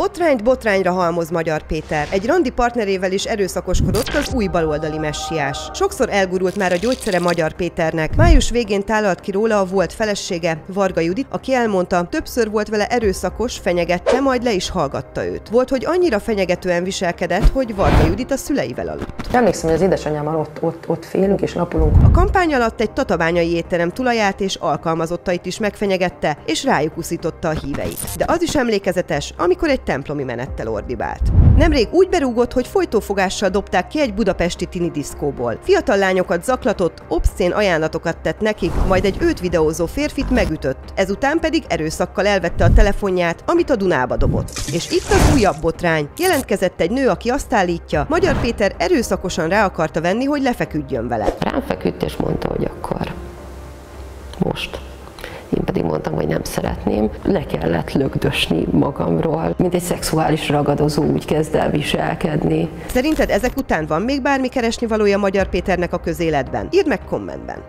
Botrányt botrányra halmoz Magyar Péter. Egy randi partnerével is erőszakoskodott az új baloldali messiás. Sokszor elgurult már a gyógyszere Magyar Péternek. Május végén tálalt ki róla a volt felesége, Varga Judit, aki elmondta, többször volt vele erőszakos, fenyegette, majd le is hallgatta őt. Volt, hogy annyira fenyegetően viselkedett, hogy Varga Judit a szüleivel aludt. Emlékszem, hogy az édesanyámmal ott, ott, ott félünk és napulunk. A kampány alatt egy tatabányai étterem tulaját és alkalmazottait is megfenyegette, és rájuk uszította a híveit. De az is emlékezetes, amikor egy templomi menettel ordibált. Nemrég úgy berúgott, hogy folytófogással dobták ki egy budapesti tini diszkóból. Fiatal lányokat zaklatott, obszcén ajánlatokat tett nekik, majd egy őt videózó férfit megütött, ezután pedig erőszakkal elvette a telefonját, amit a Dunába dobott. És itt az újabb botrány. Jelentkezett egy nő, aki azt állítja, Magyar Péter erőszakosan rá akarta venni, hogy lefeküdjön vele. Rám feküdt és mondta, hogy akkor most. Pedig mondtam, hogy nem szeretném. Le kellett lögdösni magamról, mint egy szexuális ragadozó úgy kezd el viselkedni. Szerinted ezek után van még bármi keresni valója Magyar Péternek a közéletben? Írd meg kommentben!